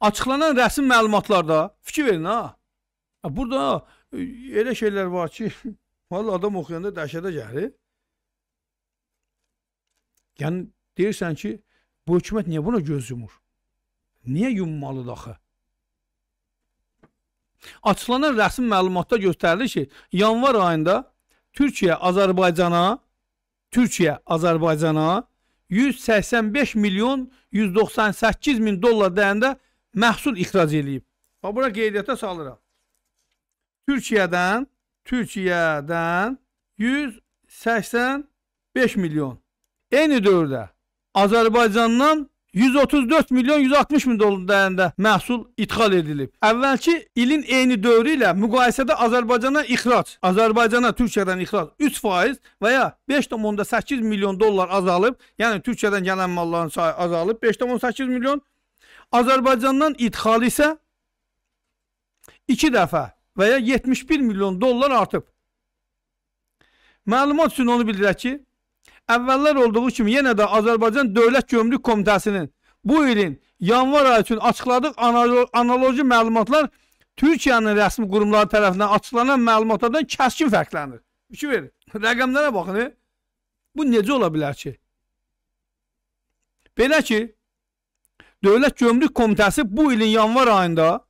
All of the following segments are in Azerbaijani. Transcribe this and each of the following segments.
açıqlanan rəsmi məlumatlarda fikir verin ha. Burada elə şeylər var ki, vallahi adam oxuyanda dəhşətə gəlir. Yəni deyirsən ki, bu hökumət niyə buna göz yumur? Niyə yummalıdır axı? Açıqlanan rəsmi məlumatda göstərilir ki, yanvar ayında Türkiyə Azərbaycana Türkiyə Azərbaycana 185 milyon 198 min dollar dəyərində məhsul ixrac eləyib. Bax bura qeydiyyata salıram. Türkiyədən Türkiyədən 185 milyon. Eyni dövrdə Azərbaycandan 134 milyon 160 min dollar dəyərində məhsul idxal edilib. Əvvəlki ilin eyni dövrü ilə müqayisədə Azərbaycana ixrac, Azərbaycana Türkiyədən ixrac 3% və ya 5.8 milyon dollar azalıb, yəni Türkiyədən gələn malların sayı azalıb 5.8 milyon. Azərbaycandan idxal isə 2 dəfə və ya 71 milyon dollar artıb. Məlumat üçün onu bildirək ki, əvvəllər olduğu kimi yenə də Azərbaycan Dövlət Gömrük Komitəsinin bu ilin yanvar ayı üçün açıqladığı analoji məlumatlar Türkiyənin rəsmi qurumları tərəfindən açıqlanan məlumatlardan kəskin fərqlənir. Fikir verin. Rəqəmlərə baxın. E? Bu necə ola bilər ki? Belə ki, Dövlət Gömrük Komitəsi bu ilin yanvar ayında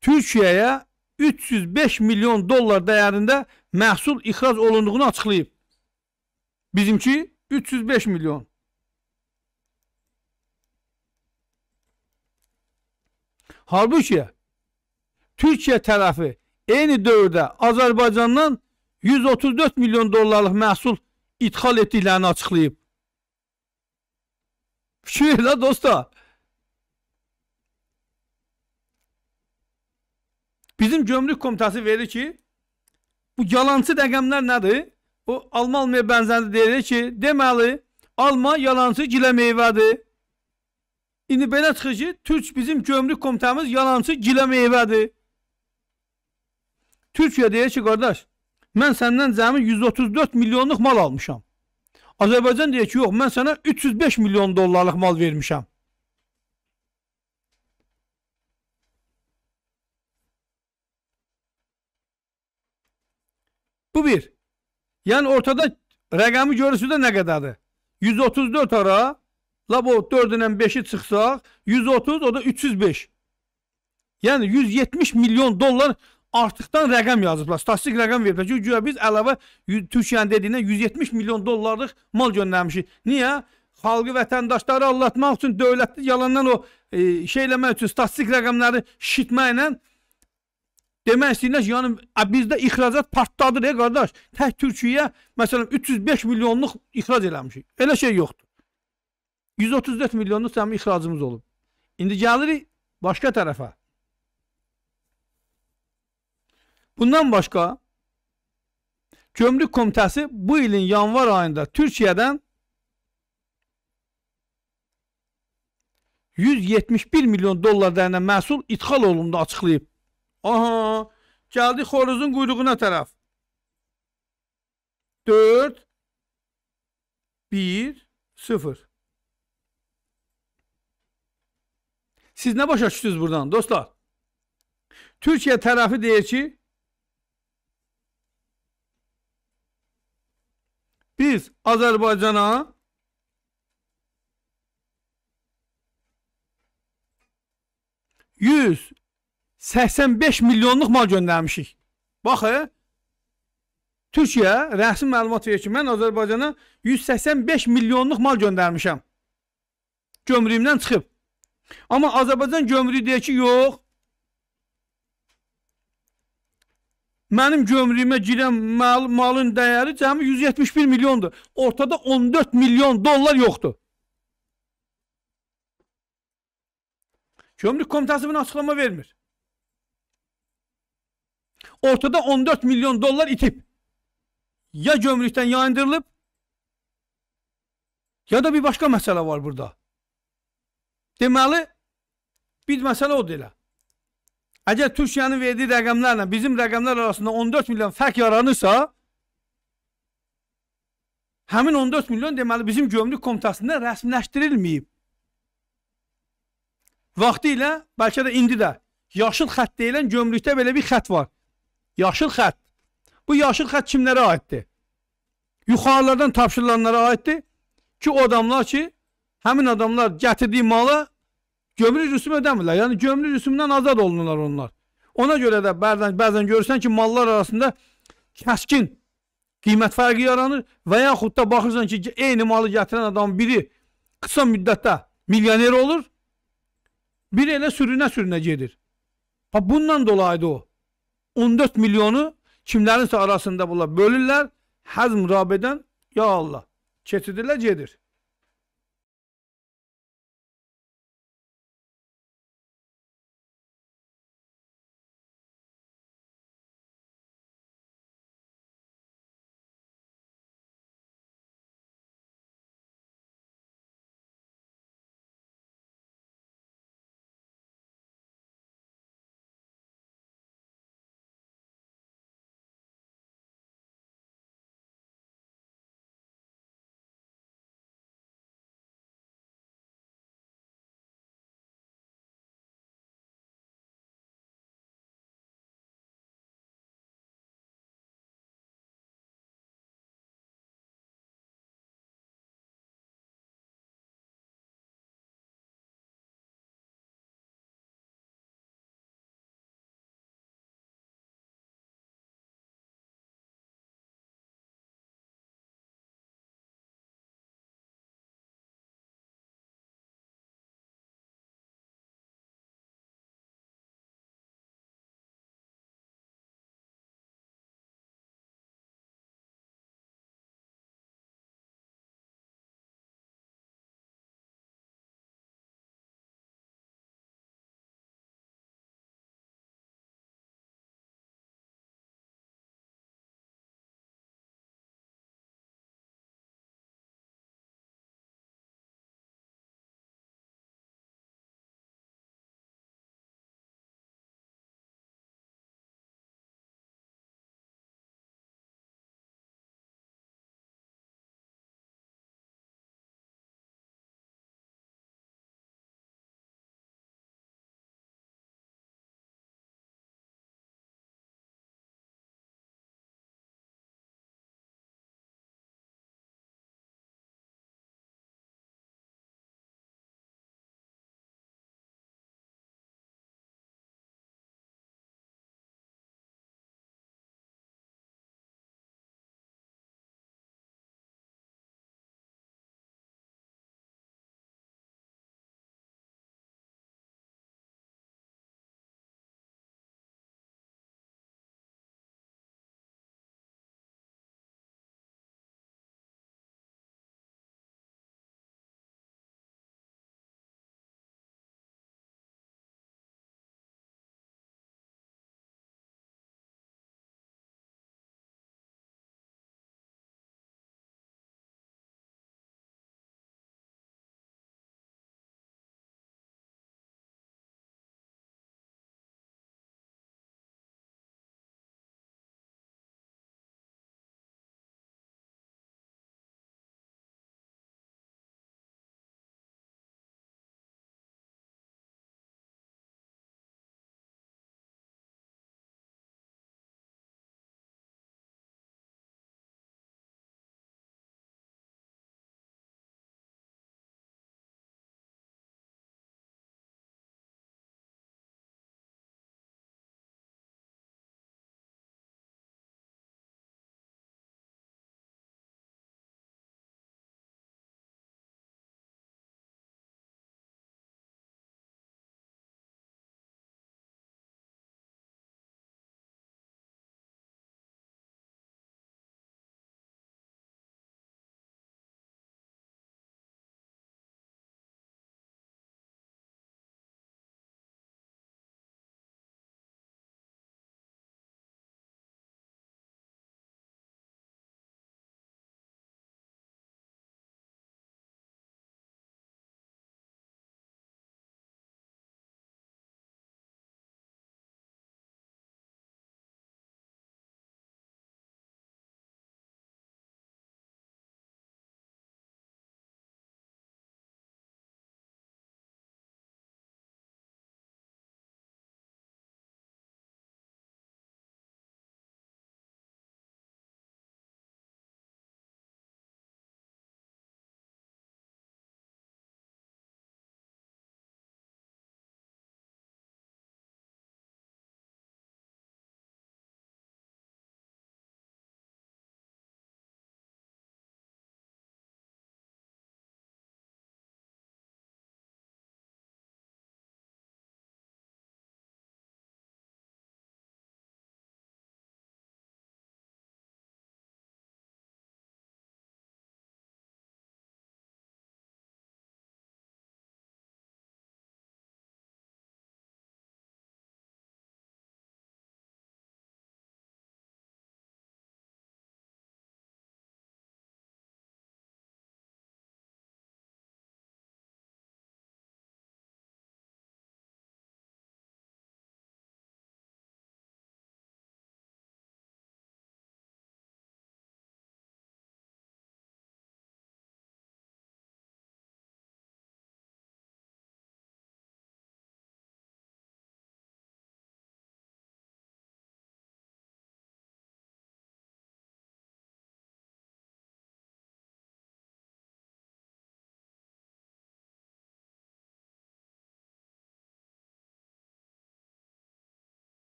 Türkiyəyə 305 milyon dollar dəyərində məhsul ixrac olunduğunu açıqlayıb. Bizimki 305 milyon. Halbuki Türkiyə tərəfi eyni dövrdə Azərbaycandan 134 milyon dollarlıq məhsul idxal etdiklərini açıqlayıb. Fikir elə dostlar. Bizim gömrük komitəsi verir ki, bu yalancı rəqəmlər nədir? O alma almaya bənzəndi deyir ki, deməli alma yalançı gilə meyvədir. İndi belə çıxır ki, Türk bizim gömrük komitəmiz yalançı gilə meyvədir. Türkiyə deyir ki, qardaş, mən səndən cəmi 134 milyonluq mal almışam. Azərbaycan deyir ki, yox, mən sənə 305 milyon dollarlıq mal vermişəm. Bu bir. Yəni ortada rəqəmi görürsünüz də nə qədərdir? 134 ara, lab o 4 ilə 5-i çıxsaq, 130, o da 305. Yəni 170 milyon dollar artıqdan rəqəm yazıblar. Statistik rəqəm veriblər ki, güya biz əlavə Türkiyənin dediyindən 170 milyon dollarlıq mal göndərmişik. Niyə? Xalqı, vətəndaşları allatmaq üçün, dövlətli yalandan o e, şey eləmək üçün statistik rəqəmləri şişitməklə Demək istəyirlər ki, yəni bizdə ixracat partladı, ey qardaş. Tək Türkiyəyə məsələn 305 milyonluq ixrac eləmişik. Elə şey yoxdur. 134 milyonluq səmin ixracımız olub. İndi gəlirik başqa tərəfə. Bundan başqa Gömrük Komitəsi bu ilin yanvar ayında Türkiyədən 171 milyon dollar dəyərində məhsul idxal olunduğunu açıqlayıb. Aha, gəldi xoruzun quyruğuna tərəf. 4 1 0 Siz nə başa düşdünüz buradan dostlar? Türkiyə tərəfi deyir ki, biz Azərbaycana 100 85 milyonluq mal göndərmişik. Baxın, Türkiyə rəsmi məlumat verir ki, mən Azərbaycana 185 milyonluq mal göndərmişəm. Gömrüyümdən çıxıb. Amma Azərbaycan gömrüyü deyir ki, yox. Mənim gömrüyümə girən mal, malın dəyəri cəmi 171 milyondur. Ortada 14 milyon dollar yoxdur. Gömrük komitəsi bunu açıqlama vermir. Ortada 14 milyon dolar itip ya gömrükten yayındırılıp ya da bir başka mesele var burada. Deməli bir məsələ odur elə. Əgər Türkiyənin verdiyi rəqəmlərlə bizim rəqəmlər arasında 14 milyon fərq yaranırsa, həmin 14 milyon deməli bizim gömrük komitəsində rəsmiləşdirilməyib. vaxtı ilə, bəlkə də indi də yaşıl xətt deyilən gömrükdə belə bir xətt var. Yaşıl xətt. Bu yaşıl xətt kimlərə aiddir? Yuxarılardan tapşırılanlara aiddir ki, o adamlar ki, həmin adamlar gətirdiyi malı gömrük rüsumu ödəmirlər. Yəni gömrük rüsumundan azad olunurlar onlar. Ona görə də bəzən bəzən görürsən ki, mallar arasında kəskin qiymət fərqi yaranır və yaxud da baxırsan ki, eyni malı gətirən adam biri qısa müddətdə milyoner olur, biri elə sürünə-sürünə gedir. Bax bundan dolayı da o 14 milyonu kimlərinsə arasında bunlar bölürlər, həzm rabedən ya Allah keçidirlər, gedir.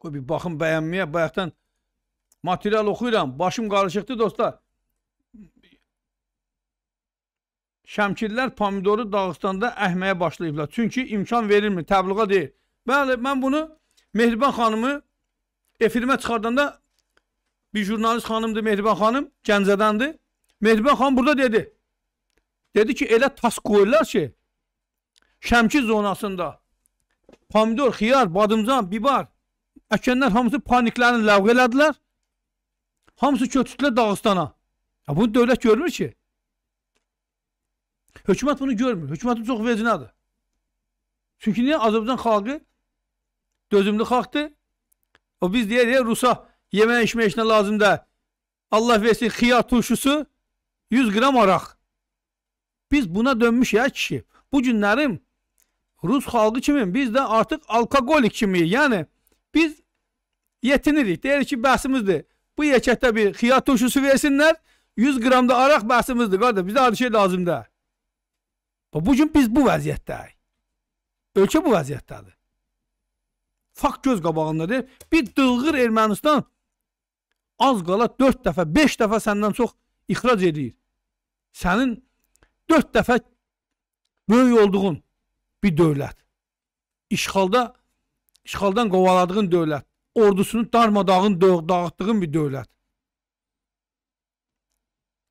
Qoy bir baxım bəyənməyə. Bayaqdan material oxuyuram. Başım qarışıqdır dostlar. Şəmkirlər pomidoru Dağıstanda əhməyə başlayıblar. Çünki imkan verilmir, təbliğat deyil. Bəli, mən bunu Mehriban xanımı efirimə çıxardanda bir jurnalist xanımdır Mehriban xanım, Gəncədəndir. Mehriban xanım burada dedi. Dedi ki, elə tas qoyurlar ki, Şəmkir zonasında pomidor, xiyar, badımcan, bibar əkənlər hamısı paniklərini ləğv elədilər. Hamısı köçürdülər Dağıstana. Ya bunu dövlət görmür ki. Hökumət bunu görmür. Hökumətin çox vecinadır. Çünki niyə? Azərbaycan xalqı dözümlü xalqdır. O biz deyirik, Rusa yemək içmək işinə lazımdır. Allah versin xiyar turşusu 100 qram araq. Biz buna dönmüş ya kişi. Bu günlərim Rus xalqı kimi biz də artıq alkoqolik kimi, yəni biz yetinirik. Deyirik ki, bəhsimizdir. Bu yekətdə bir xiyar turşusu versinlər, 100 qram da araq bəhsimizdir. Qardaş, bizə adı şey lazımdır. Bu gün biz bu vəziyyətdəyik. Ölkə bu vəziyyətdədir. Fakt göz qabağındadır. Bir dılğır Ermənistan az qala 4 dəfə, 5 dəfə səndən çox ixrac edir. Sənin 4 dəfə böyük olduğun bir dövlət. İşğalda işğaldan qovaladığın dövlət. Ordusunu darmadağın dağıtdığın bir dövlət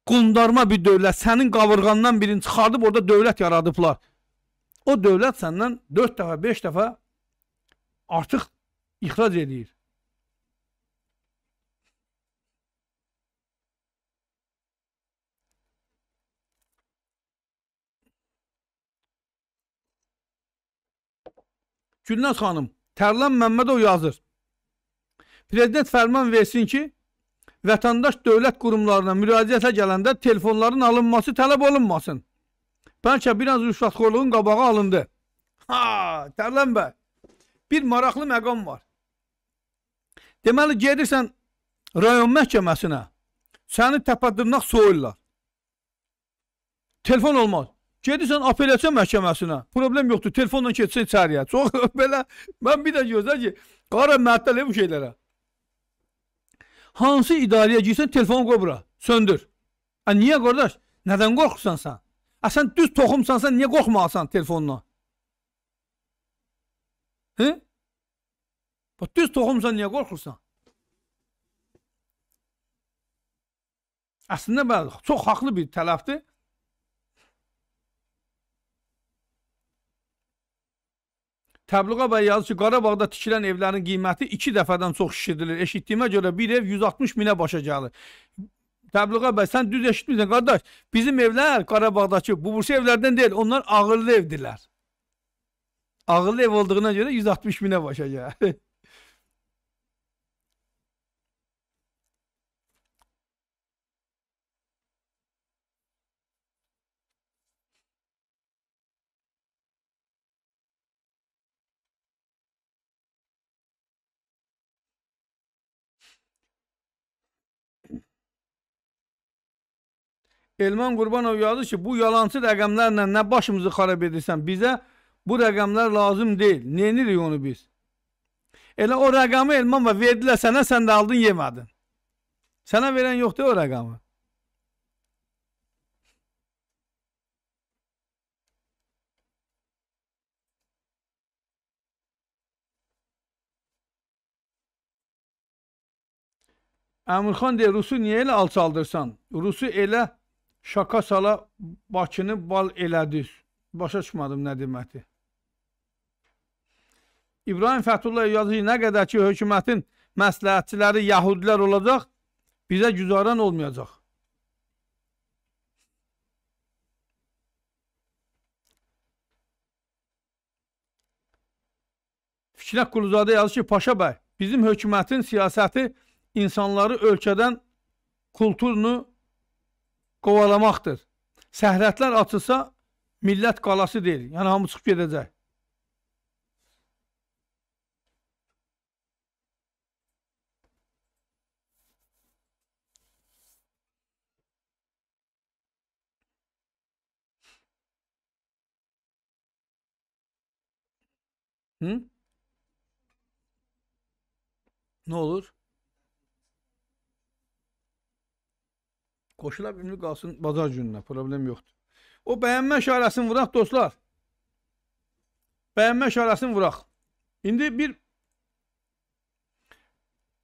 qundarma bir dövlət, sənin qabırğandan birini çıxardıb orada dövlət yaradıblar. O dövlət səndən 4 dəfə, 5 dəfə artıq ixrac edir. Gülnaz xanım, Tərlan Məmmədov yazır. Prezident fərman versin ki, vətəndaş dövlət qurumlarına müraciətə gələndə telefonların alınması tələb olunmasın. Bəlkə biraz rüşvətxorluğun qabağı alındı. Ha, Tərlən bəy, bir maraqlı məqam var. Deməli, gedirsən rayon məhkəməsinə, səni təpədırnaq soyurlar. Telefon olmaz. Gedirsən apellyasiya məhkəməsinə, problem yoxdur, telefonla keçsən içəriyə. Çox belə, mən bir də gözlə ki, qara məəttəl bu şeylərə. Hansı idarəyə girsən telefonu qoy bura, söndür. A niyə qardaş? Nədən qorxursan sən? A sən düz toxumsansa niyə qorxmalısan telefonla? Hı? Bax düz toxumsan niyə qorxursan? Əslində bəli, çox haqlı bir tələfdir. Təbliğat bəy yazır ki, Qarabağda tikilən evlərin qiyməti 2 dəfədən çox şişirdilir. Eşitdiyimə görə bir ev 160 minə başa gəlir. Təbliğat bəy, sən düz eşitmirsən qardaş. Bizim evlər Qarabağdakı bu bursa evlərdən deyil, onlar ağırlı evdirlər. Ağırlı ev olduğuna görə 160 minə başa gəlir. Elman Qurbanov yazır ki, bu yalancı rəqəmlərlə nə başımızı xarab edirsən, bizə bu rəqəmlər lazım deyil. Neynirik onu biz? Elə o rəqamı Elman və verdilər sənə, sən də aldın, yemədin. Sənə verən yoxdur o rəqamı. Əmirxan deyir, Rusu niyə elə alçaldırsan? Rusu elə şaka sala Bakını bal elədi. Başa çıxmadım nə deməkdir. İbrahim Fəthullah yazır nə qədər ki, hökumətin məsləhətçiləri yahudilər olacaq, bizə güzaran olmayacaq. Fikrət Quluzadə yazır ki, Paşa bəy, bizim hökumətin siyasəti insanları ölkədən kulturunu qovalamaqdır. Səhrətlər açılsa, millət qalası deyil. Yəni, hamı çıxıb gedəcək. Hı? Nə olur? Qoşula bilmir qalsın bazar gününə, problem yoxdur. O bəyənmə işarəsini vuraq dostlar. Bəyənmə işarəsini vuraq. İndi bir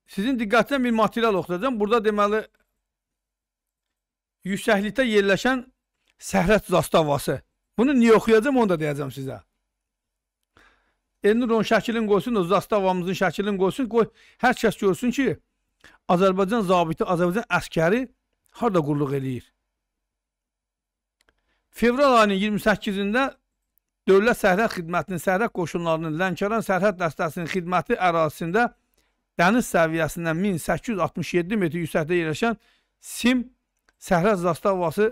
sizin diqqətinə bir material oxuyacağam. Burada deməli yüksəklikdə yerləşən Səhrət zastavası. Bunu niyə oxuyacağam, onu da deyəcəm sizə. Elnur onun şəklini qoysun, o zastavamızın şəklini qoysun, qoy hər kəs görsün ki, Azərbaycan zabiti, Azərbaycan əskəri harda qulluq eləyir. Fevral ayının 28-də Dövlət Sərhəd Xidmətinin sərhəd qoşunlarının Lənkəran sərhəd dəstəsinin xidməti ərazisində dəniz səviyyəsindən 1867 metr yüksəkdə yerləşən Sim sərhəd zastavası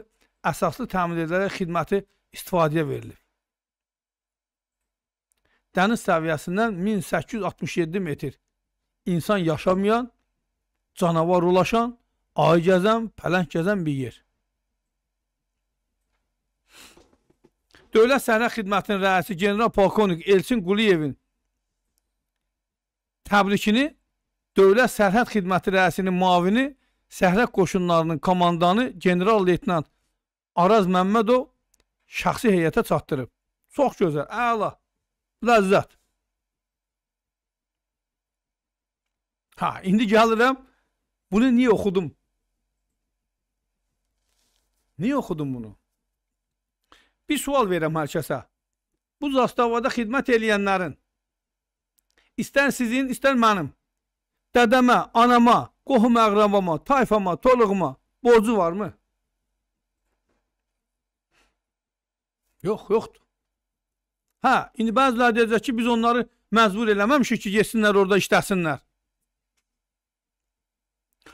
əsaslı təmin edilərək xidməti istifadəyə verilib. Dəniz səviyyəsindən 1867 metr insan yaşamayan, canavar ulaşan, ayı gəzən, pələng gəzən bir yer. Dövlət Sərhəd Xidmətinin rəisi general polkovnik Elçin Quliyevin təbrikini Dövlət Sərhəd Xidməti rəisinin mavini Sərhəd qoşunlarının komandanı general leytenant Araz Məmmədov şəxsi heyətə çatdırıb. Çox gözəl, əla, ləzzət. Ha, indi gəlirəm, bunu niyə oxudum? Niyə oxudum bunu? Bir sual verirəm hər kəsə. Bu zastavada xidmət eləyənlərin, istər sizin, istər mənim, dədəmə, anama, qohum əqrabama, tayfama, toluğuma borcu varmı? Yox, yoxdur. Hə, indi bəziləri deyəcək ki, biz onları məcbur eləməmişik ki, getsinlər orada işləsinlər.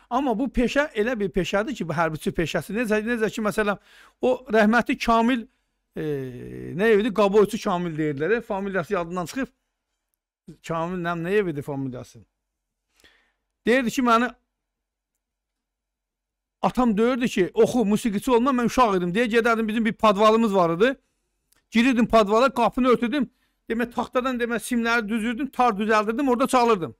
Amma bu peşə elə bir peşədir ki, bu hərbiçi peşəsi. Necə, necə ki, məsələn, o rəhmətli Kamil e, nə evidir? Qaboyçu Kamil deyirlər. E, familiyası yadından çıxıb. Kamil nəm nə evidir familiyası? Deyirdi ki, məni atam döyürdü ki, oxu, musiqiçi olma, mən uşaq idim deyə gedərdim. Bizim bir padvalımız var idi. Girirdim padvala, qapını örtürdüm. Demək, taxtadan demək, simləri düzürdüm, tar düzəldirdim, orada çalırdım.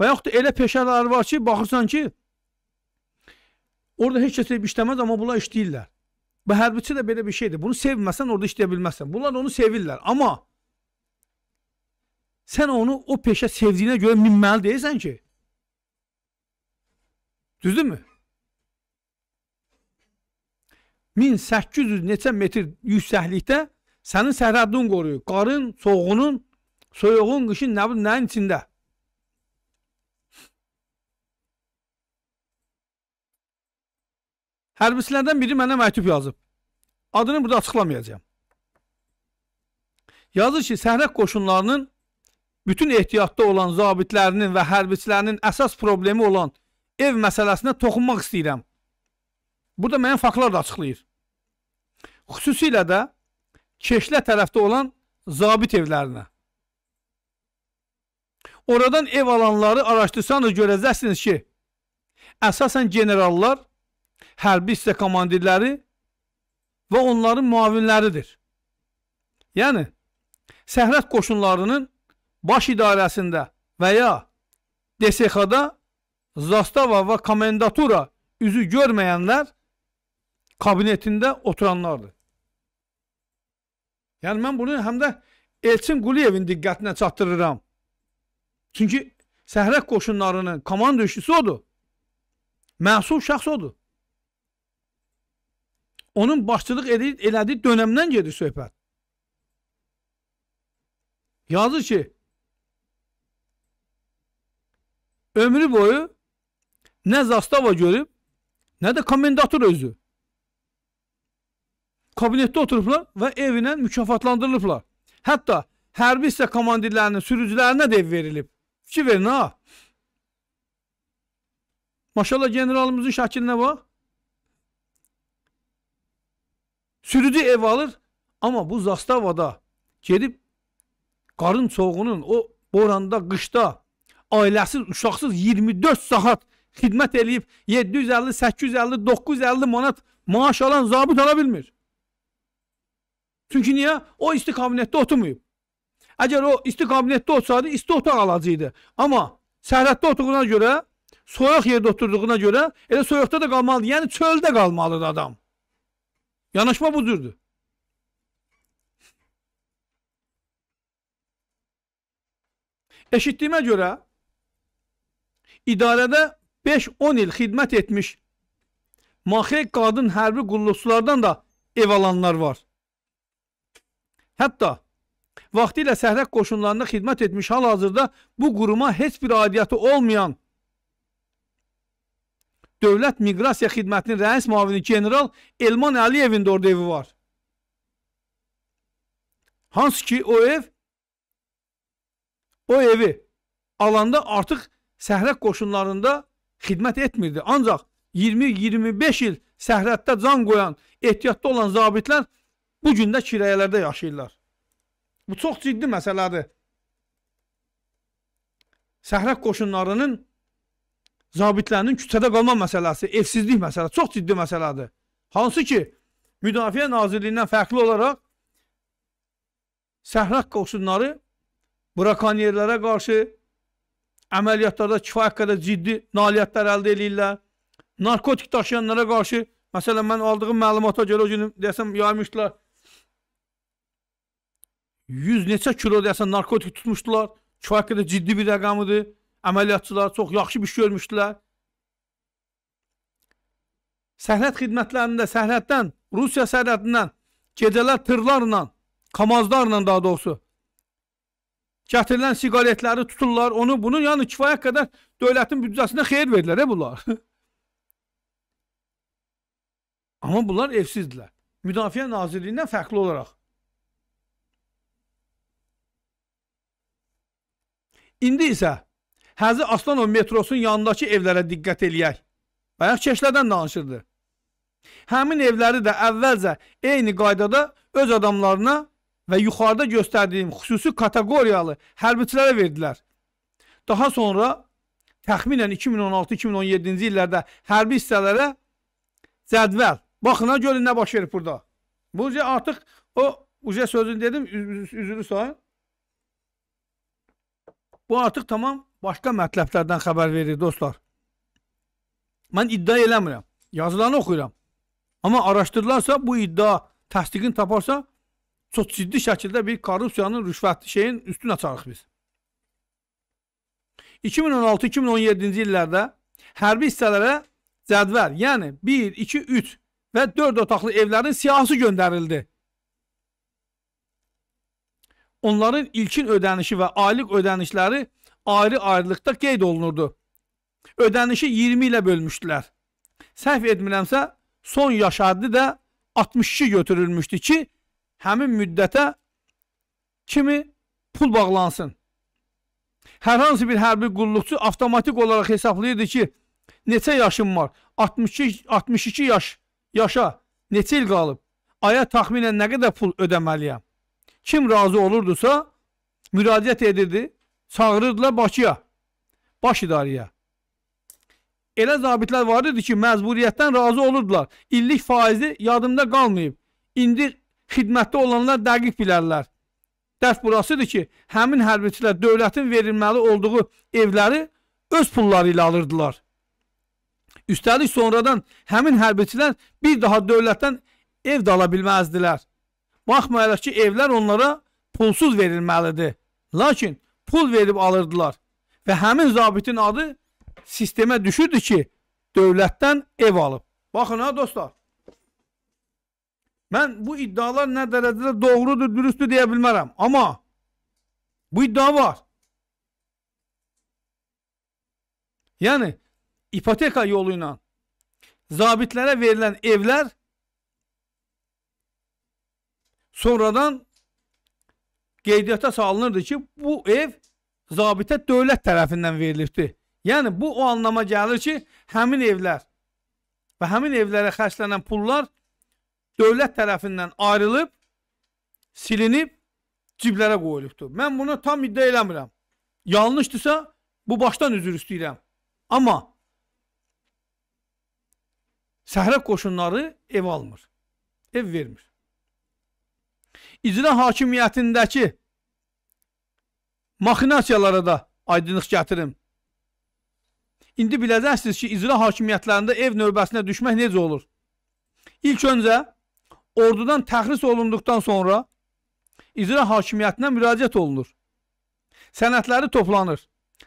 Və yaxud da elə peşələr var ki, baxırsan ki, orada heç kəs işləməz, amma bunlar işləyirlər. Bu hərbiçi də belə bir şeydir. Bunu sevməsən, orada işləyə bilməzsən. Bunlar onu sevirlər. Amma sən onu o peşə sevdiyinə görə minməli deyilsən ki, düzdürmü? 1800 neçə metr yüksəklikdə sənin sərhədini qoruyur. Qarın, soğuğunun, soyuğun, qışın, nə bilim, nəyin içində. Hərbiçilərdən biri mənə məktub yazıb. Adını burada açıqlamayacağam. Yazır ki, səhrək qoşunlarının bütün ehtiyatda olan zabitlərinin və hərbiçilərinin əsas problemi olan ev məsələsinə toxunmaq istəyirəm. Burada müəyyən faktlar da açıqlayır. Xüsusilə də Keşlə tərəfdə olan zabit evlərinə. Oradan ev alanları araşdırsanız görəcəksiniz ki, əsasən generallar, hərbi hissə komandirləri və onların müavinləridir. Yəni, səhrət qoşunlarının baş idarəsində və ya DSX-da zastava və komendatura üzü görməyənlər kabinetində oturanlardır. Yəni mən bunu həm də Elçin Quliyevin diqqətinə çatdırıram. Çünki Səhrək qoşunlarının komanda işçisi odur. Məsul şəxs odur. Onun başçılıq elədiyi dönəmdən gedir söhbət. Yazır ki, ömrü boyu nə zastava görüb, nə də komendator özü kabinetdə oturublar və evinə mükafatlandırılıblar. Hətta hərbi hissə komandirlərinin, sürücülərinə də ev verilib. Fikir verin ha. Maşallah generalımızın şəklinə bax. Sürücü ev alır, amma bu zastavada gedib qarın soğuğunun o boranda, qışda ailəsiz, uşaqsız 24 saat xidmət eləyib 750, 850, 950 manat maaş alan zabit ala bilmir. Çünki niyə? O istiqamətdə oturmayıb. Əgər o isti kabinetdə olsaydı, isti otaq alacaqdı. Amma səhhətdə oturduğuna görə, soyuq yerdə oturduğuna görə elə soyuqda da qalmalıdır. Yəni çöldə qalmalıdır adam. Yanaşma bu cürdür. Eşitdiyimə görə idarədə 5-10 il xidmət etmiş maxey qadın hərbi qulluqçulardan da ev alanlar var. Hətta vaxtilə səhrək qoşunlarında xidmət etmiş hal-hazırda bu quruma heç bir aidiyyatı olmayan Dövlət Miqrasiya Xidmətinin rəis müavini general Elman Əliyevin də orada evi var. Hansı ki o ev o evi alanda artıq səhrək qoşunlarında xidmət etmirdi. Ancaq 20-25 il səhrətdə can qoyan, ehtiyatda olan zabitlər bu gün də kirayələrdə yaşayırlar. Bu çox ciddi məsələdir. Səhrək qoşunlarının zabitlərinin küçədə qalma məsələsi, evsizlik məsələsi çox ciddi məsələdir. Hansı ki, Müdafiə Nazirliyindən fərqli olaraq səhrək qoşunları brakonyerlərə qarşı əməliyyatlarda kifayət qədər ciddi nailiyyətlər əldə edirlər. Narkotik daşıyanlara qarşı, məsələn, mən aldığım məlumata görə o gün desəm yaymışdılar. 100 neçə kilo desəm narkotik tutmuşdular. Kifayət qədər ciddi bir rəqamıdır. Əməliyyatçılar çox yaxşı bir şey görmüşdülər. Sərhəd xidmətlərində sərhəddən, Rusiya sərhədindən gecələr tırlarla, kamazlarla daha doğrusu gətirilən siqaretləri tuturlar, onu bunu yəni kifayət qədər dövlətin büdcəsinə xeyir verirlər, e bunlar. Amma bunlar evsizdirlər. Müdafiə Nazirliyindən fərqli olaraq. İndi isə Həzi Aslanov metrosunun yanındakı evlərə diqqət eləyək. Bayaq Keşlədən danışırdı. Həmin evləri də əvvəlcə eyni qaydada öz adamlarına və yuxarıda göstərdiyim xüsusi kateqoriyalı hərbiçilərə verdilər. Daha sonra təxminən 2016-2017-ci illərdə hərbi hissələrə cədvəl. Baxın, görün nə baş verib burada. Bu artıq o uca sözünü dedim, üzrü sayın. Bu artıq tamam başqa mətləblərdən xəbər verir dostlar. Mən iddia eləmirəm. Yazılanı oxuyuram. Amma araşdırılarsa bu iddia təsdiqini taparsa çox ciddi şəkildə bir korrupsiyanın, rüşvət şeyin üstünə açarıq biz. 2016-2017-ci illərdə hərbi hissələrə cədvəl, yəni 1, 2, 3 və 4 otaqlı evlərin siyahısı göndərildi. Onların ilkin ödənişi və aylıq ödənişləri ayrı-ayrılıqda qeyd olunurdu. Ödənişi 20 ilə bölmüşdülər. Səhv etmirəmsə, son yaş həddi də 62 götürülmüşdü ki, həmin müddətə kimi pul bağlansın. Hər hansı bir hərbi qulluqçu avtomatik olaraq hesablayırdı ki, neçə yaşım var? 62, 62 yaş yaşa neçə il qalıb? Aya təxminən nə qədər pul ödəməliyəm? Kim razı olurdusa, müraciət edirdi, çağırırdılar Bakıya, baş idarəyə. Elə zabitlər var idi ki, məcburiyyətdən razı olurdular. İllik faizi yadımda qalmayıb. İndi xidmətdə olanlar dəqiq bilərlər. Dərs burasıdır ki, həmin hərbiçilər dövlətin verilməli olduğu evləri öz pulları ilə alırdılar. Üstəlik sonradan həmin hərbiçilər bir daha dövlətdən ev də ala bilməzdilər. Baxmayaraq ki, evlər onlara pulsuz verilməlidir. Lakin pul verib alırdılar. Və həmin zabitin adı sistemə düşürdü ki, dövlətdən ev alıb. Baxın ha dostlar. Mən bu iddialar nə dərəcədə doğrudur, dürüstdür deyə bilmərəm. Amma bu iddia var. Yəni, ipoteka yolu ilə zabitlərə verilən evlər sonradan qeydiyyata salınırdı ki, bu ev zabitə dövlət tərəfindən verilibdir. Yəni, bu o anlama gəlir ki, həmin evlər və həmin evlərə xərclənən pullar dövlət tərəfindən ayrılıb, silinib, ciblərə qoyulubdur. Mən bunu tam iddia eləmirəm. Yanlışdırsa, bu başdan üzr istəyirəm. Amma səhrə qoşunları ev almır, ev vermir icra hakimiyyətindəki maxinasiyalara da aydınlıq gətirim. İndi biləcəksiniz ki, icra hakimiyyətlərində ev növbəsinə düşmək necə olur? İlk öncə ordudan təxris olunduqdan sonra icra hakimiyyətinə müraciət olunur. Sənədləri toplanır,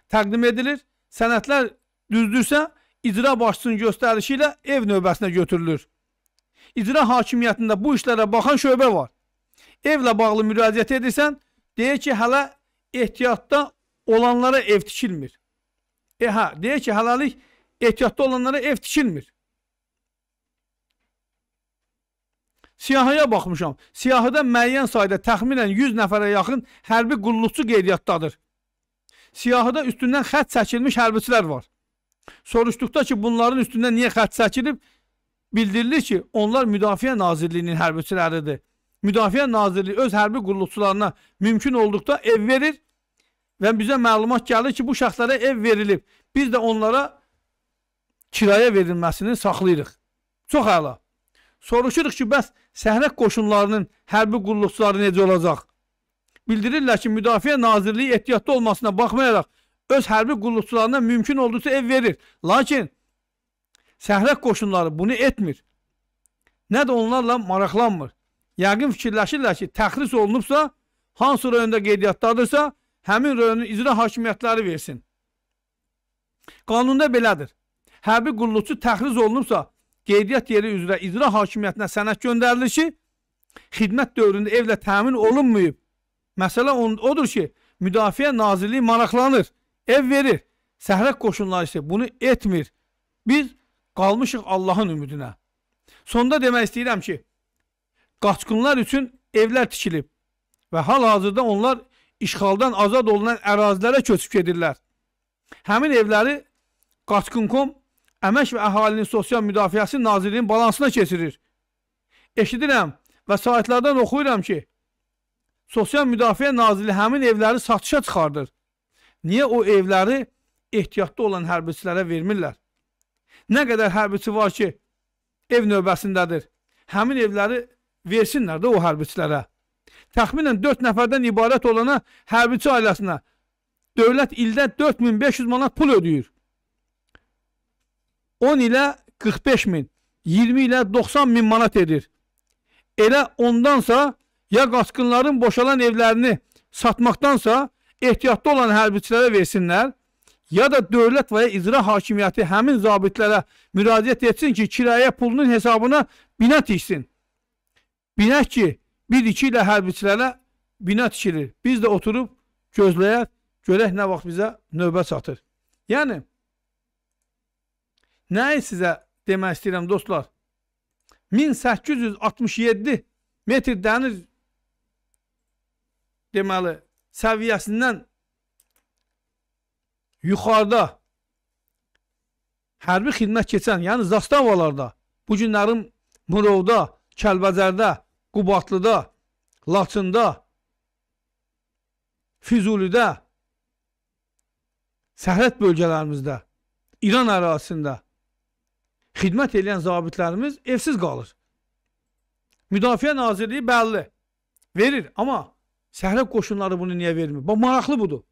təqdim edilir. Sənədlər düzdürsə, icra başçısının göstərişi ilə ev növbəsinə götürülür. İcra hakimiyyətində bu işlərə baxan şöbə var. Evlə bağlı müraciət edirsən, deyir ki, hələ ehtiyatda olanlara ev tikilmir. E hə, deyir ki, hələlik ehtiyatda olanlara ev tikilmir. Siyahıya baxmışam. Siyahıda müəyyən sayda təxminən 100 nəfərə yaxın hərbi qulluqçu qeydiyyatdadır. Siyahıda üstündən xət çəkilmiş hərbiçilər var. Soruşduqda ki, bunların üstündən niyə xət çəkilib, bildirilir ki, onlar Müdafiə Nazirliyinin hərbiçiləridir. Müdafiə Nazirliyi öz hərbi qulluqçularına mümkün olduqda ev verir və bizə məlumat gəlir ki, bu şəxslərə ev verilib. Biz də onlara kiraya verilməsini saxlayırıq. Çox əla. Soruşuruq ki, bəs səhrək qoşunlarının hərbi qulluqçuları necə olacaq? Bildirirlər ki, Müdafiə Nazirliyi ehtiyatlı olmasına baxmayaraq öz hərbi qulluqçularına mümkün olduqca ev verir. Lakin səhrək qoşunları bunu etmir. Nə də onlarla maraqlanmır. Yəqin fikirləşirlər ki, təxris olunubsa, hansı rayonda qeydiyyatdadırsa, həmin rayonun icra hakimiyyətləri versin. Qanunda belədir. Hərbi qulluqçu təxriz olunubsa, qeydiyyat yeri üzrə icra hakimiyyətinə sənəd göndərilir ki, xidmət dövründə evlə təmin olunmayıb. Məsələ odur ki, Müdafiə Nazirliyi maraqlanır, ev verir. Səhrək qoşunları isə bunu etmir. Biz qalmışıq Allahın ümidinə. Sonda demək istəyirəm ki, qaçqınlar üçün evlər tikilib və hal-hazırda onlar işğaldan azad olunan ərazilərə köçüb gedirlər. Həmin evləri Qaçqın.com Əmək və Əhalinin Sosial Müdafiəsi Nazirliyinin balansına keçirir. Eşidirəm və saytlardan oxuyuram ki, Sosial Müdafiə Nazirliyi həmin evləri satışa çıxardır. Niyə o evləri ehtiyatda olan hərbiçilərə vermirlər? Nə qədər hərbiçi var ki, ev növbəsindədir. Həmin evləri versinlər də o hərbiçilərə. Təxminən 4 nəfərdən ibarət olana hərbiçi ailəsinə dövlət ildə 4500 manat pul ödəyir. 10 ilə 45 min, 20 ilə 90 min manat edir. Elə ondansa ya qaçqınların boşalan evlərini satmaqdansa ehtiyatlı olan hərbiçilərə versinlər, ya da dövlət və ya icra hakimiyyəti həmin zabitlərə müraciət etsin ki, kirayə pulunun hesabına bina tiksin. Binək ki, bir iki ilə hərbiçilərə bina tikilir. Biz də oturub gözləyək, görək nə vaxt bizə növbə çatır. Yəni, Nəyi sizə demək istəyirəm dostlar? 1867 metr dəniz deməli səviyyəsindən yuxarıda hərbi xidmət keçən, yəni zastavalarda, bu günlərin Murovda, Kəlbəcərdə, Qubadlıda, Laçında, Füzulidə, səhrət bölgələrimizdə, İran ərazisində xidmət edən zabitlərimiz evsiz qalır. Müdafiə Nazirliyi bəlli verir, amma səhrə qoşunları bunu niyə vermir? Bax, maraqlı budur.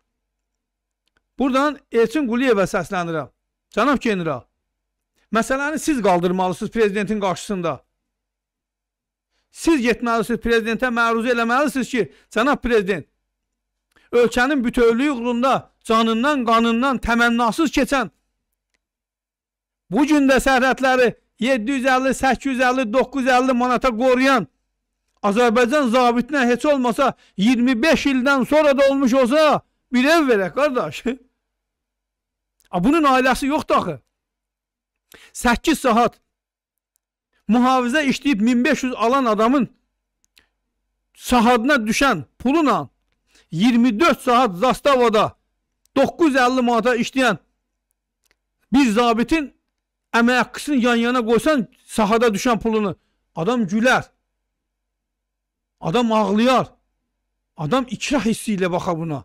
Buradan Elçin Quliyevə səslənirəm. Cənab general, məsələni siz qaldırmalısınız prezidentin qarşısında. Siz getməlisiniz prezidentə məruz eləməlisiniz ki, cənab prezident, ölkənin bütövlüyü uğrunda canından, qanından təmənnasız keçən Bu gün də sərhədləri 750, 850, 950 manata qoruyan Azərbaycan zabitinə heç olmasa 25 ildən sonra da olmuş olsa bir ev verək qardaş. Bunun ailəsi yoxdur axı. 8 saat mühafizə işləyib 1500 alan adamın sahadına düşən puluna 24 saat zastavada 950 manata işləyən bir zabitin əmək haqqısını yan-yana qoysan sahada düşən pulunu adam gülər. Adam ağlayar. Adam ikrah hissi ilə baxar buna.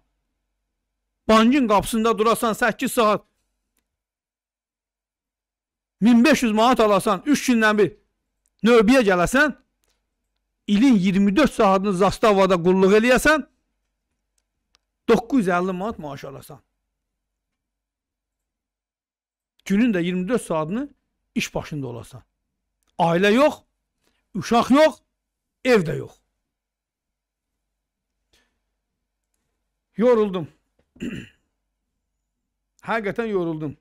Bankın qapısında durasan 8 saat 1500 manat alasan 3 gündən bir növbəyə gələsən ilin 24 saatını zastavada qulluq eləyəsən 950 manat maaş alasan. Günün də 24 saatını iş başında olasan. Ailə yox, uşaq yox, ev də yox. Yoruldum. Həqiqətən yoruldum.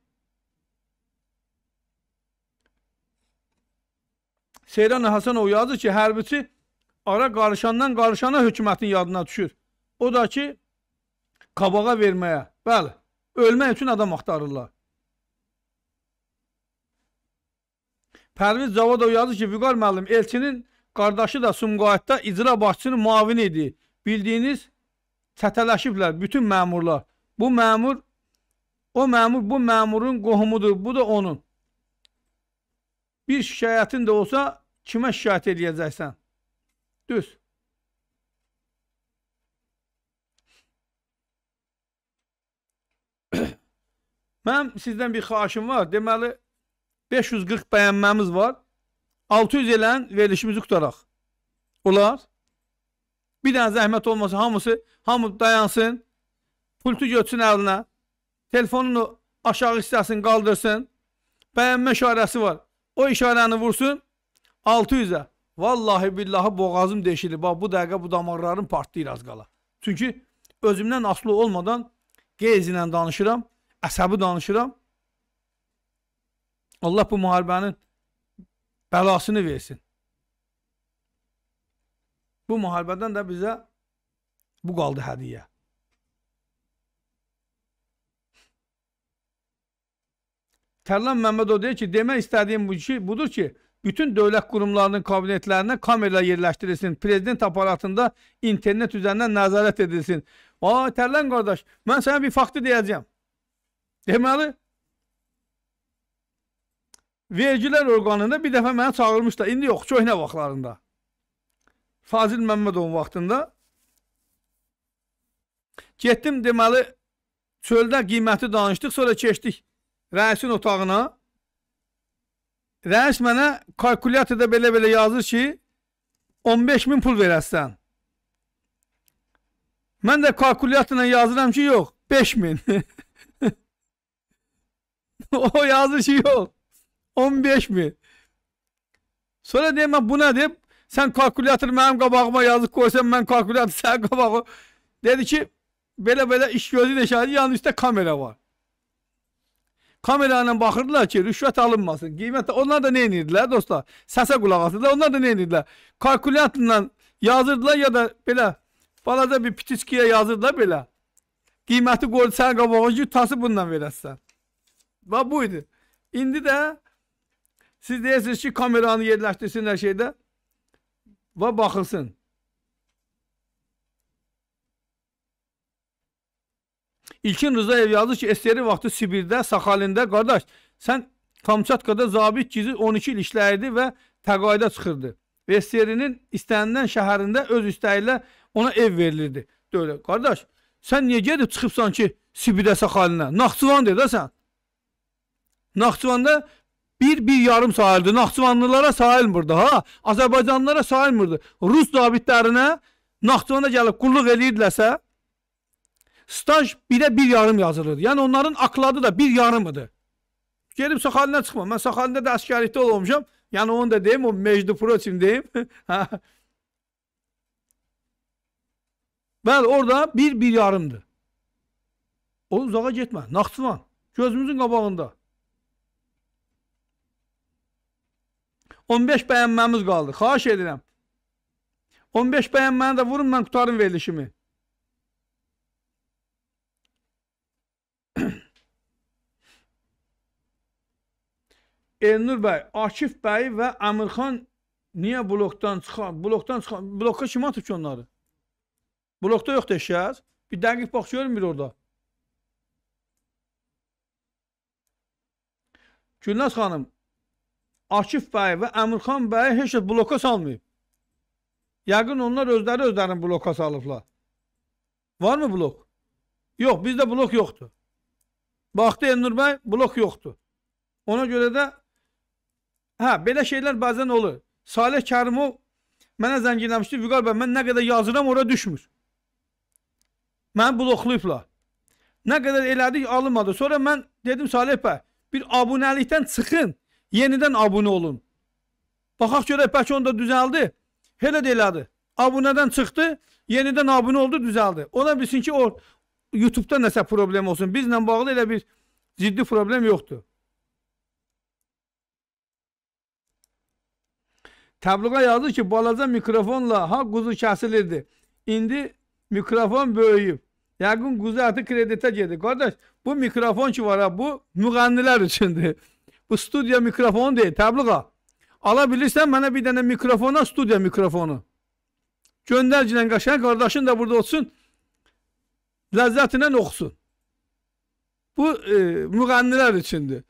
Seyran Hasanov yazır ki, hərbiçi ara qarışandan qarışana hökumətin yadına düşür. O da ki, qabağa verməyə. Bəli, ölmək üçün adam axtarırlar. Pərviz Zavadov yazır ki, Vüqar müəllim, Elçinin qardaşı da Sumqayıtda icra başçısının muavini idi. Bildiyiniz çətələşiblər bütün məmurlar. Bu məmur o məmur bu məmurun qohumudur. Bu da onun. Bir şikayətin də olsa kimə şikayət edəcəksən? Düz. Mənim sizdən bir xahişim var. Deməli 540 bəyənməmiz var. 600 elən verilişimizi qutaraq. Olar? Bir dənə zəhmət olmasa hamısı, hamı dayansın, pultu götürsün əlinə, telefonunu aşağı hissəsini qaldırsın, bəyənmə işarəsi var. O işarəni vursun 600-ə. Vallahi billahi boğazım deşilir. Bax bu dəqiqə bu damarlarım partlayır az qala. Çünki özümdən aslı olmadan qeyz ilə danışıram, əsəbi danışıram. Allah bu müharibənin bəlasını versin. Bu müharibədən də bizə bu qaldı hədiyyə. Tərlan Məmmədov deyir ki, demək istədiyim bu ki, budur ki, bütün dövlət qurumlarının kabinetlərinə kameralar yerləşdirilsin. Prezident aparatında internet üzərindən nəzarət edilsin. Aa, Tərlan qardaş, mən sənə bir faktı deyəcəm. Deməli, vergilər orqanında bir dəfə mənə çağırmışlar. İndi yox, köhnə vaxtlarında. Fazil Məmmədovun vaxtında. Getdim, deməli, çöldə qiyməti danışdıq, sonra keçdik rəisin otağına. Rəis mənə kalkulyatorda belə-belə yazır ki, 15 min pul verəsən. Mən də kalkulyatorla yazıram ki, yox, 5 min. o yazır ki, yox, 15 min. Sonra deyəm, bu nədir? Sən kalkulyator mənim qabağıma yazıb qoysan, mən kalkulyator sənin qabağı. Dedi ki, belə-belə iş gözü ilə şahidi, yanı üstə kamera var. Kamera ilə baxırdılar ki, rüşvət alınmasın. Qiymət onlar da nə edirdilər dostlar? Səsə qulaq asırdılar. Onlar da nə edirdilər? Kalkulyatorla yazırdılar ya da belə balaca bir pitiskiyə yazırdılar belə. Qiyməti qoydu sən qabağa ki, tası bundan verəsən. Və bu idi. İndi də siz deyirsiniz ki, kameranı yerləşdirsinlər şeydə və baxılsın. İlkin Rızayev yazdı ki, SSR vaxtı Sibirdə, Saxalində, qardaş, sən Kamçatkada zabit gizi 12 il işləyirdi və təqaüdə çıxırdı. Və SSR-nin istənilən şəhərində öz istəyi ilə ona ev verilirdi. Dövlət. Qardaş, sən niyə gedib çıxıbsan ki, Sibirdə, Saxalinə? Naxçıvan de də sən. Naxçıvanda bir, bir yarım sahildir. Naxçıvanlılara sahilmirdi, ha? Azərbaycanlılara sahilmirdi. Rus zabitlərinə Naxçıvanda gəlib qulluq eləyirdilərsə, staj birə bir yarım yazılırdı. Yəni onların akladı da bir yarımıdır. Gedib Saxalinə çıxma. Mən Saxalində də əsgərlikdə olmuşam. Yəni onu da deyim, o mecdu proçim deyim. Bəli, orada bir bir yarımdır. O uzağa getmə. Naxçıvan. Gözümüzün qabağında. 15 bəyənməmiz qaldı. Xahiş edirəm. 15 bəyənməni də vurun, mən qutarım verilişimi. Elnur bəy, Akif bəy və Əmirxan niyə blokdan çıxan? Blokdan çıxan, bloka kim atıb ki onları? Blokda yoxdur eşyaz. Bir dəqiq bax görün bir orada. Gülnaz xanım, Akif bəy və Əmirxan bəy heç də bloka salmayıb. Yəqin onlar özləri özlərini bloka salıblar. Varmı blok? Yox, bizdə blok yoxdur. Baxdı Elnur bəy, blok yoxdur. Ona görə də Hə, belə şeylər bəzən olur. Salih Kərimov mənə zəng eləmişdi. Vüqar bəy, mən nə qədər yazıram, ora düşmür. Məni bloklayıblar. Nə qədər elədik alınmadı. Sonra mən dedim Salih bəy, bir abunəlikdən çıxın, yenidən abunə olun. Baxaq görək bəlkə onda düzəldi. Elə də elədi. Abunədən çıxdı, yenidən abunə oldu, düzəldi. Ona bilsin ki, o YouTube-da nəsə problem olsun. Bizlə bağlı elə bir ciddi problem yoxdur. Təbliğa yazdı ki, balaca mikrofonla ha quzu kəsilirdi. İndi mikrofon böyüyüb. Yəqin quzu əti kreditə gedir. Qardaş, bu mikrofon ki var ha, bu müğənnilər üçündür. Bu studiya mikrofonu deyil, təbliğa. Ala bilirsən mənə bir dənə mikrofona, studiya mikrofonu. Göndərcilən qaşan qardaşın da burada olsun. Ləzzətinə oxusun. Bu e, müğənnilər üçündür.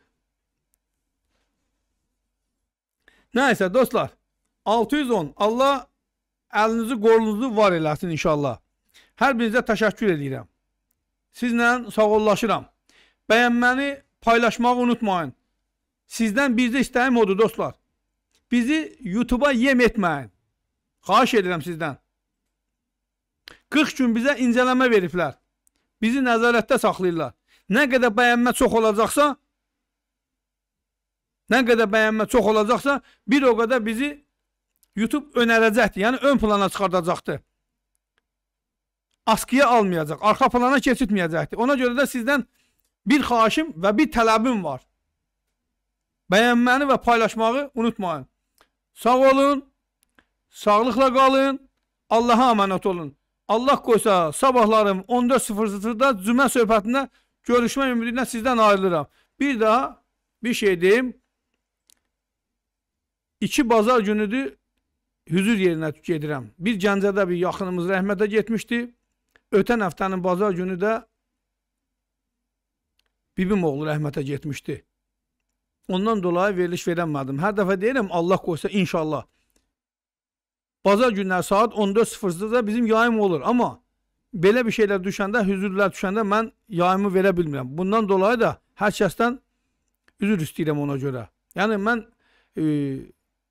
Nəysə dostlar, 610 Allah əlinizi, qolunuzu var eləsin inşallah. Hər birinizə təşəkkür edirəm. Sizlə sağollaşıram. Bəyənməni paylaşmağı unutmayın. Sizdən bizdə istəyim odur dostlar. Bizi YouTube-a yem etməyin. Xahiş edirəm sizdən. 40 gün bizə incələmə veriblər. Bizi nəzarətdə saxlayırlar. Nə qədər bəyənmə çox olacaqsa, nə qədər bəyənmə çox olacaqsa, bir o qədər bizi YouTube önərəcəkdir. Yəni ön plana çıxardacaqdır. Askıya almayacaq, arxa plana keçirtməyəcəkdir. Ona görə də sizdən bir xahişim və bir tələbim var. Bəyənməni və paylaşmağı unutmayın. Sağ olun, sağlıqla qalın, Allaha əmanət olun. Allah qoysa sabahlarım 14.00-da cümə söhbətində görüşmə ümidi ilə sizdən ayrılıram. Bir daha bir şey deyim. İki bazar günüdür hüzür yerinə gedirəm. Bir Gəncədə bir yaxınımız rəhmətə getmişdi. Ötən həftənin bazar günü də bibim oğlu rəhmətə getmişdi. Ondan dolayı veriliş verəmədim. Hər dəfə deyirəm Allah qoysa inşallah. Bazar günləri saat 14.00-da bizim yayım olur. Amma belə bir şeylər düşəndə, hüzürlər düşəndə mən yayımı verə. Bundan dolayı da hər kəsdən üzür istəyirəm ona görə. Yəni mən e,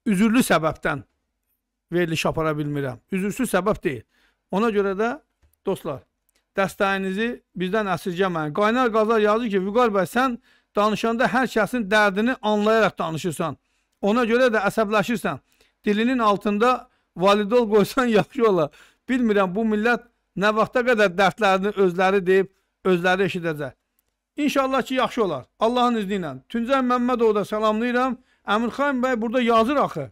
üzürlü səbəbdən veriliş apara bilmirəm. Üzürsüz səbəb deyil. Ona görə də dostlar, dəstəyinizi bizdən əsirgəməyin. Qaynar Qazar yazır ki, Vüqar bəy sən danışanda hər kəsin dərdini anlayaraq danışırsan. Ona görə də əsəbləşirsən. Dilinin altında validol qoysan yaxşı olar. Bilmirəm bu millət nə vaxta qədər dərdlərini özləri deyib, özləri eşidəcək. İnşallah ki, yaxşı olar. Allahın izni ilə. Tüncən Məmmədov da salamlayıram. Əmirxan bəy burada yazır axı.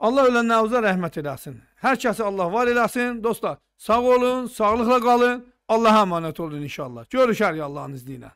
Allah ölənlərimizə rəhmət eləsin. Hər kəsi Allah var eləsin. Dostlar, sağ olun, sağlıqla qalın. Allaha əmanət olun inşallah. Görüşərik Allahın izni ilə.